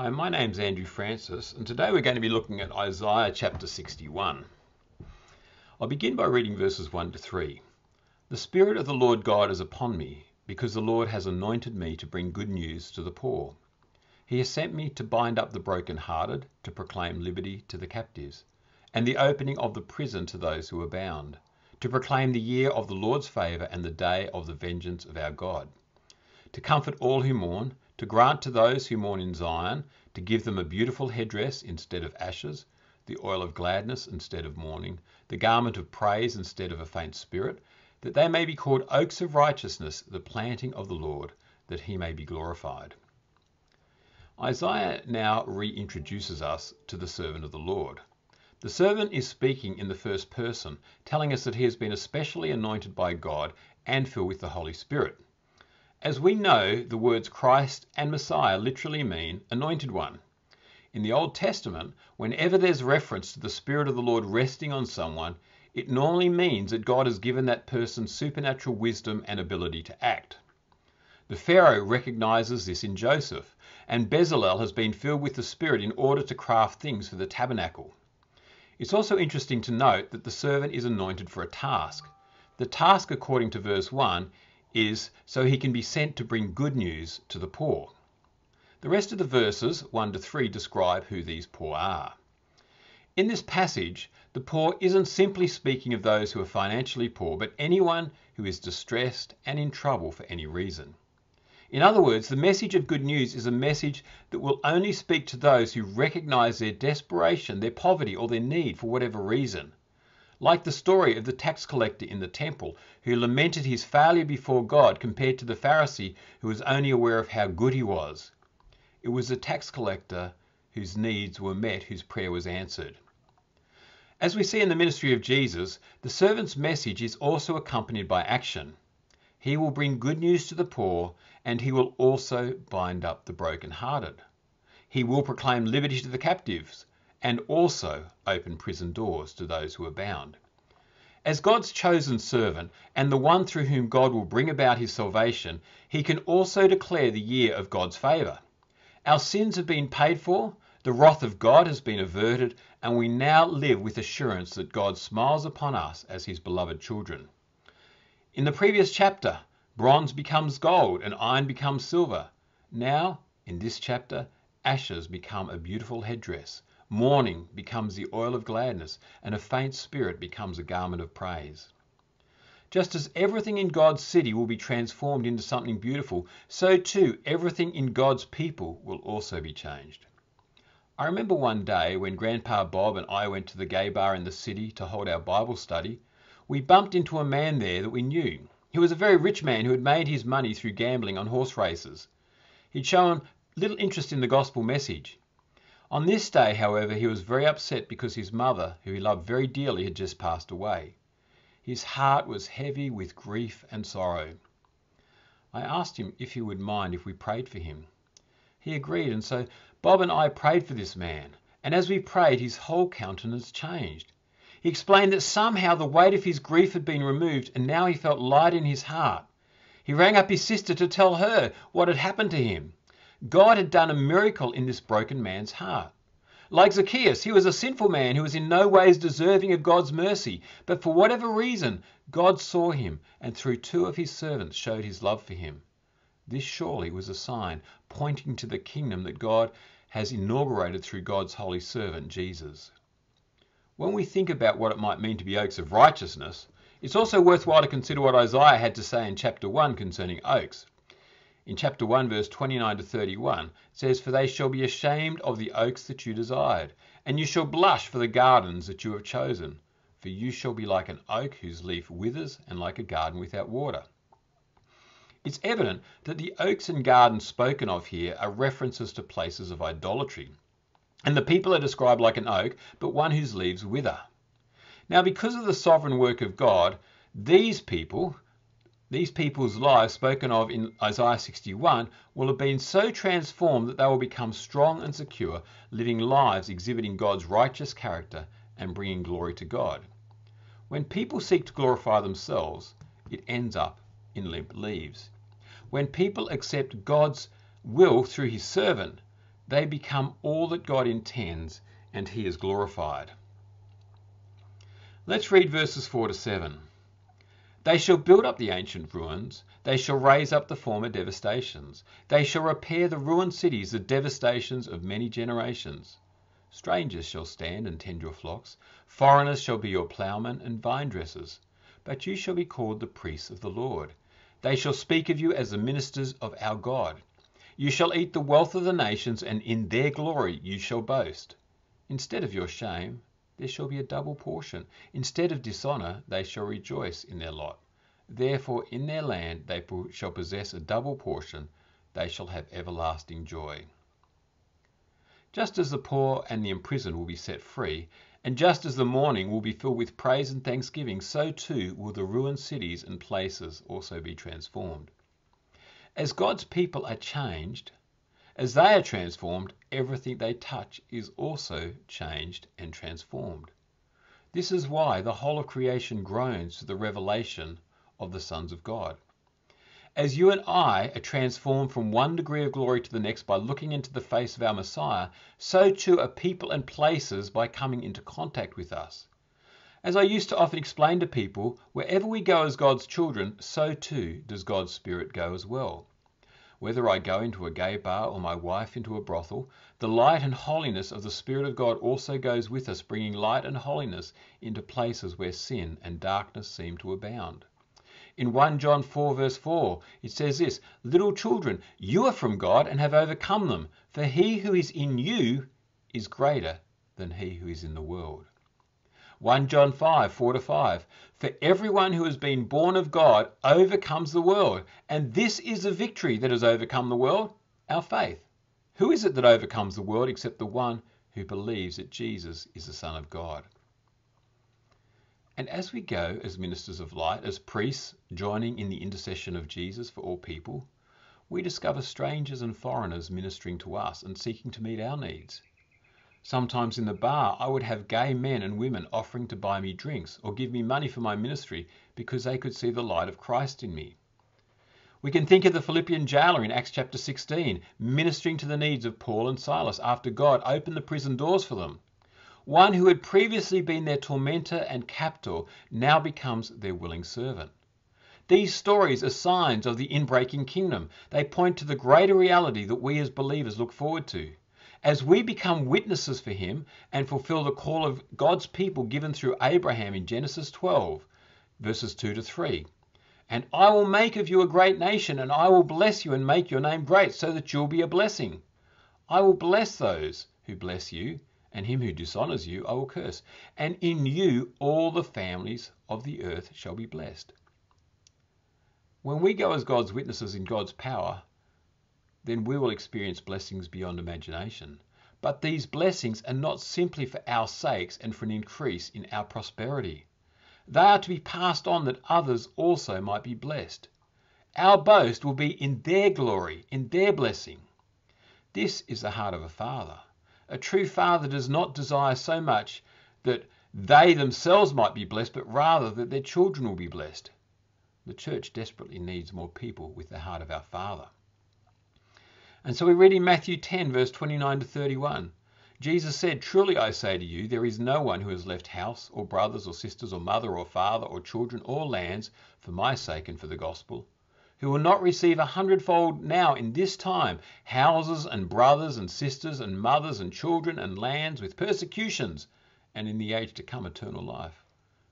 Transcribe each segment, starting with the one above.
Hi, my name's Andrew Francis, and today we're going to be looking at Isaiah chapter 61. I'll begin by reading verses 1 to 3. The Spirit of the Lord God is upon me, because the Lord has anointed me to bring good news to the poor. He has sent me to bind up the broken-hearted, to proclaim liberty to the captives, and the opening of the prison to those who are bound, to proclaim the year of the Lord's favour and the day of the vengeance of our God, to comfort all who mourn, to grant to those who mourn in Zion, to give them a beautiful headdress instead of ashes, the oil of gladness instead of mourning, the garment of praise instead of a faint spirit, that they may be called oaks of righteousness, the planting of the Lord, that he may be glorified. Isaiah now reintroduces us to the servant of the Lord. The servant is speaking in the first person, telling us that he has been especially anointed by God and filled with the Holy Spirit. As we know, the words Christ and Messiah literally mean anointed one. In the Old Testament, whenever there's reference to the Spirit of the Lord resting on someone, it normally means that God has given that person supernatural wisdom and ability to act. The Pharaoh recognizes this in Joseph, and Bezalel has been filled with the Spirit in order to craft things for the tabernacle. It's also interesting to note that the servant is anointed for a task. The task, according to verse 1, is so he can be sent to bring good news to the poor. The rest of the verses, 1 to 3, describe who these poor are. In this passage, the poor isn't simply speaking of those who are financially poor, but anyone who is distressed and in trouble for any reason. In other words, the message of good news is a message that will only speak to those who recognize their desperation, their poverty, or their need for whatever reason. Like the story of the tax collector in the temple, who lamented his failure before God compared to the Pharisee who was only aware of how good he was. It was the tax collector whose needs were met whose prayer was answered. As we see in the ministry of Jesus, the servant's message is also accompanied by action. He will bring good news to the poor, and he will also bind up the broken-hearted. He will proclaim liberty to the captives, and also open prison doors to those who are bound. As God's chosen servant and the one through whom God will bring about his salvation, he can also declare the year of God's favour. Our sins have been paid for, the wrath of God has been averted, and we now live with assurance that God smiles upon us as his beloved children. In the previous chapter, bronze becomes gold and iron becomes silver. Now, in this chapter, ashes become a beautiful headdress, Mourning becomes the oil of gladness, and a faint spirit becomes a garment of praise. Just as everything in God's city will be transformed into something beautiful, so too everything in God's people will also be changed. I remember one day when Grandpa Bob and I went to the gay bar in the city to hold our Bible study, we bumped into a man there that we knew. He was a very rich man who had made his money through gambling on horse races. He'd shown little interest in the gospel message. On this day, however, he was very upset because his mother, who he loved very dearly, had just passed away. His heart was heavy with grief and sorrow. I asked him if he would mind if we prayed for him. He agreed, and so Bob and I prayed for this man, and as we prayed, his whole countenance changed. He explained that somehow the weight of his grief had been removed, and now he felt light in his heart. He rang up his sister to tell her what had happened to him. God had done a miracle in this broken man's heart. Like Zacchaeus, he was a sinful man who was in no ways deserving of God's mercy, but for whatever reason, God saw him and through two of his servants showed his love for him. This surely was a sign pointing to the kingdom that God has inaugurated through God's holy servant, Jesus. When we think about what it might mean to be oaks of righteousness, it's also worthwhile to consider what Isaiah had to say in chapter 1 concerning oaks in chapter 1, verse 29 to 31, says, For they shall be ashamed of the oaks that you desired, and you shall blush for the gardens that you have chosen. For you shall be like an oak whose leaf withers, and like a garden without water. It's evident that the oaks and gardens spoken of here are references to places of idolatry. And the people are described like an oak, but one whose leaves wither. Now, because of the sovereign work of God, these people, these people's lives spoken of in Isaiah 61 will have been so transformed that they will become strong and secure, living lives exhibiting God's righteous character and bringing glory to God. When people seek to glorify themselves, it ends up in limp leaves. When people accept God's will through his servant, they become all that God intends and he is glorified. Let's read verses 4 to 7. They shall build up the ancient ruins, they shall raise up the former devastations, they shall repair the ruined cities, the devastations of many generations. Strangers shall stand and tend your flocks, foreigners shall be your ploughmen and vine dressers, but you shall be called the priests of the Lord. They shall speak of you as the ministers of our God. You shall eat the wealth of the nations, and in their glory you shall boast. Instead of your shame, there shall be a double portion. Instead of dishonour, they shall rejoice in their lot. Therefore, in their land they shall possess a double portion, they shall have everlasting joy. Just as the poor and the imprisoned will be set free, and just as the mourning will be filled with praise and thanksgiving, so too will the ruined cities and places also be transformed. As God's people are changed, as they are transformed, everything they touch is also changed and transformed. This is why the whole of creation groans to the revelation of the sons of God. As you and I are transformed from one degree of glory to the next by looking into the face of our Messiah, so too are people and places by coming into contact with us. As I used to often explain to people, wherever we go as God's children, so too does God's Spirit go as well. Whether I go into a gay bar or my wife into a brothel, the light and holiness of the Spirit of God also goes with us, bringing light and holiness into places where sin and darkness seem to abound. In 1 John 4, verse 4, it says this Little children, you are from God and have overcome them, for he who is in you is greater than he who is in the world. 1 John 5, 4 to 5. For everyone who has been born of God overcomes the world, and this is the victory that has overcome the world, our faith. Who is it that overcomes the world except the one who believes that Jesus is the Son of God? And as we go as ministers of light, as priests joining in the intercession of Jesus for all people, we discover strangers and foreigners ministering to us and seeking to meet our needs. Sometimes in the bar, I would have gay men and women offering to buy me drinks or give me money for my ministry because they could see the light of Christ in me. We can think of the Philippian jailer in Acts chapter 16, ministering to the needs of Paul and Silas after God opened the prison doors for them. One who had previously been their tormentor and captor now becomes their willing servant. These stories are signs of the inbreaking kingdom. They point to the greater reality that we as believers look forward to. As we become witnesses for him and fulfill the call of God's people given through Abraham in Genesis 12, verses 2 to 3. And I will make of you a great nation, and I will bless you and make your name great, so that you'll be a blessing. I will bless those who bless you, and him who dishonors you I will curse. And in you all the families of the earth shall be blessed. When we go as God's witnesses in God's power, then we will experience blessings beyond imagination. But these blessings are not simply for our sakes and for an increase in our prosperity. They are to be passed on that others also might be blessed. Our boast will be in their glory, in their blessing. This is the heart of a father. A true father does not desire so much that they themselves might be blessed, but rather that their children will be blessed. The church desperately needs more people with the heart of our Father. And so we read in Matthew 10, verse 29 to 31. Jesus said, Truly I say to you, there is no one who has left house, or brothers, or sisters, or mother, or father, or children, or lands, for my sake and for the gospel, who will not receive a hundredfold now in this time houses and brothers and sisters and mothers and children and lands with persecutions, and in the age to come eternal life.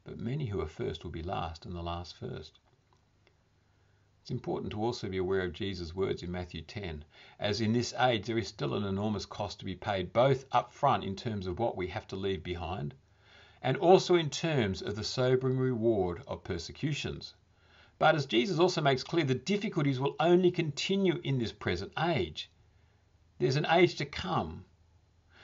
But many who are first will be last, and the last first. It's important to also be aware of Jesus' words in Matthew 10, as in this age there is still an enormous cost to be paid, both up front in terms of what we have to leave behind, and also in terms of the sobering reward of persecutions. But as Jesus also makes clear, the difficulties will only continue in this present age. There's an age to come.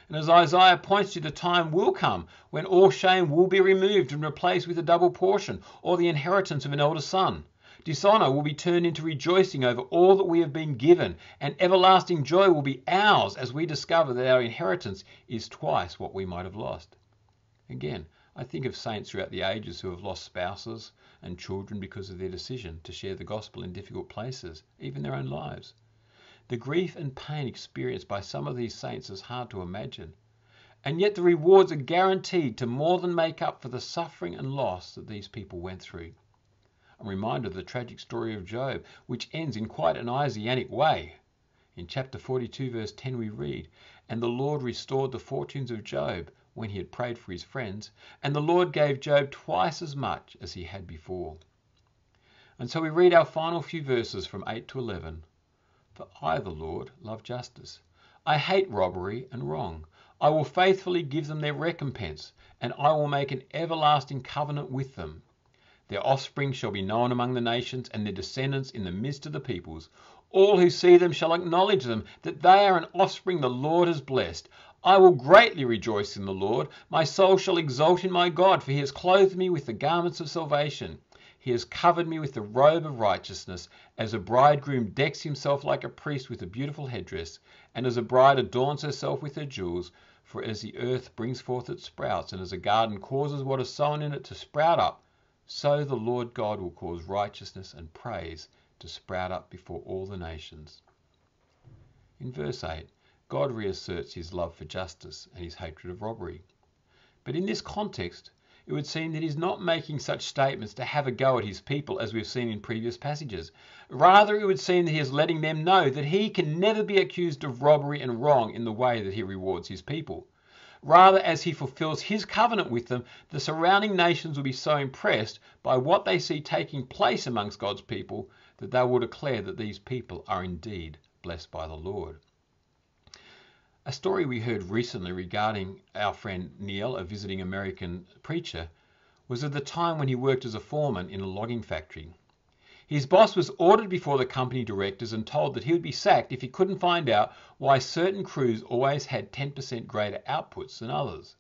And as Isaiah points to, the time will come when all shame will be removed and replaced with a double portion or the inheritance of an elder son. Dishonor will be turned into rejoicing over all that we have been given, and everlasting joy will be ours as we discover that our inheritance is twice what we might have lost. Again, I think of saints throughout the ages who have lost spouses, and children because of their decision to share the gospel in difficult places, even their own lives. The grief and pain experienced by some of these saints is hard to imagine. And yet the rewards are guaranteed to more than make up for the suffering and loss that these people went through. I'm reminded of the tragic story of Job, which ends in quite an Isaianic way. In chapter 42, verse 10, we read, And the Lord restored the fortunes of Job when he had prayed for his friends, and the Lord gave Job twice as much as he had before. And so we read our final few verses from 8 to 11. For I, the Lord, love justice. I hate robbery and wrong. I will faithfully give them their recompense, and I will make an everlasting covenant with them. Their offspring shall be known among the nations, and their descendants in the midst of the peoples. All who see them shall acknowledge them, that they are an offspring the Lord has blessed. I will greatly rejoice in the Lord. My soul shall exult in my God, for he has clothed me with the garments of salvation. He has covered me with the robe of righteousness, as a bridegroom decks himself like a priest with a beautiful headdress, and as a bride adorns herself with her jewels. For as the earth brings forth its sprouts, and as a garden causes what is sown in it to sprout up, so the Lord God will cause righteousness and praise to sprout up before all the nations. In verse 8, God reasserts his love for justice and his hatred of robbery. But in this context, it would seem that he's not making such statements to have a go at his people as we've seen in previous passages. Rather, it would seem that he is letting them know that he can never be accused of robbery and wrong in the way that he rewards his people. Rather, as he fulfills his covenant with them, the surrounding nations will be so impressed by what they see taking place amongst God's people that they will declare that these people are indeed blessed by the Lord. A story we heard recently regarding our friend Neil, a visiting American preacher, was of the time when he worked as a foreman in a logging factory. His boss was ordered before the company directors and told that he would be sacked if he couldn't find out why certain crews always had 10% greater outputs than others.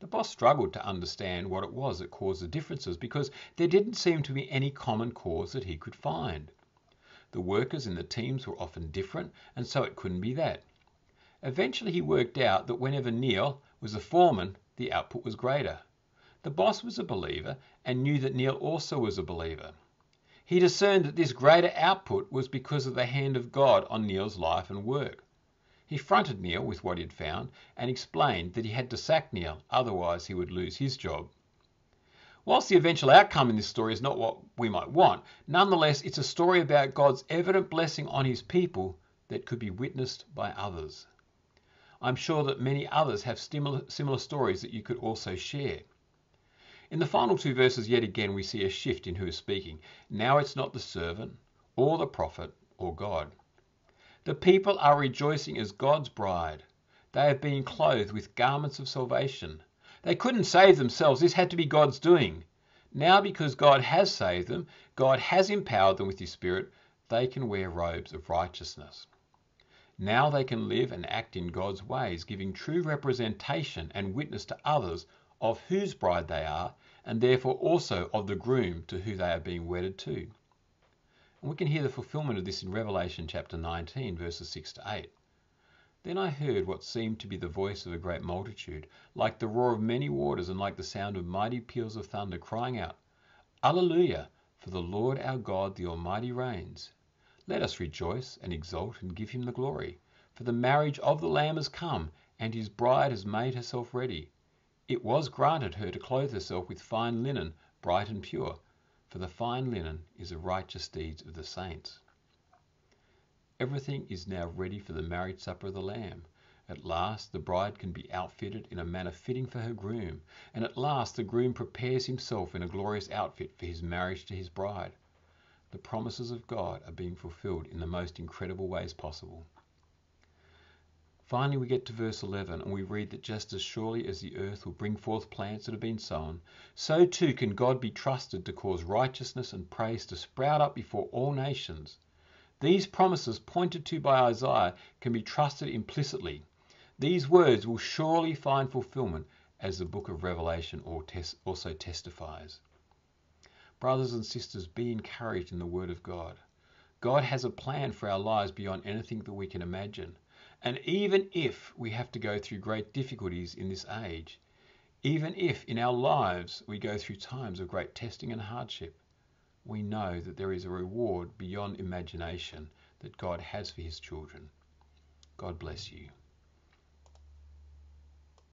The boss struggled to understand what it was that caused the differences because there didn't seem to be any common cause that he could find. The workers in the teams were often different, and so it couldn't be that. Eventually, he worked out that whenever Neil was a foreman, the output was greater. The boss was a believer and knew that Neil also was a believer. He discerned that this greater output was because of the hand of God on Neil's life and work. He fronted Neil with what he had found and explained that he had to sack Neil, otherwise he would lose his job. Whilst the eventual outcome in this story is not what we might want, nonetheless it's a story about God's evident blessing on his people that could be witnessed by others. I'm sure that many others have similar, similar stories that you could also share. In the final two verses, yet again, we see a shift in who is speaking. Now it's not the servant, or the prophet, or God. The people are rejoicing as God's bride. They have been clothed with garments of salvation. They couldn't save themselves. This had to be God's doing. Now, because God has saved them, God has empowered them with His Spirit, they can wear robes of righteousness. Now they can live and act in God's ways, giving true representation and witness to others of whose bride they are, and therefore also of the groom to who they are being wedded to. And we can hear the fulfillment of this in Revelation chapter 19, verses 6 to 8. Then I heard what seemed to be the voice of a great multitude, like the roar of many waters and like the sound of mighty peals of thunder, crying out, Alleluia! For the Lord our God, the Almighty, reigns. Let us rejoice and exult and give him the glory. For the marriage of the Lamb has come, and his bride has made herself ready. It was granted her to clothe herself with fine linen, bright and pure for the fine linen is the righteous deeds of the saints. Everything is now ready for the marriage supper of the Lamb. At last the bride can be outfitted in a manner fitting for her groom, and at last the groom prepares himself in a glorious outfit for his marriage to his bride. The promises of God are being fulfilled in the most incredible ways possible. Finally, we get to verse 11 and we read that just as surely as the earth will bring forth plants that have been sown, so too can God be trusted to cause righteousness and praise to sprout up before all nations. These promises pointed to by Isaiah can be trusted implicitly. These words will surely find fulfillment as the book of Revelation also testifies. Brothers and sisters, be encouraged in the word of God. God has a plan for our lives beyond anything that we can imagine. And even if we have to go through great difficulties in this age, even if in our lives we go through times of great testing and hardship, we know that there is a reward beyond imagination that God has for his children. God bless you.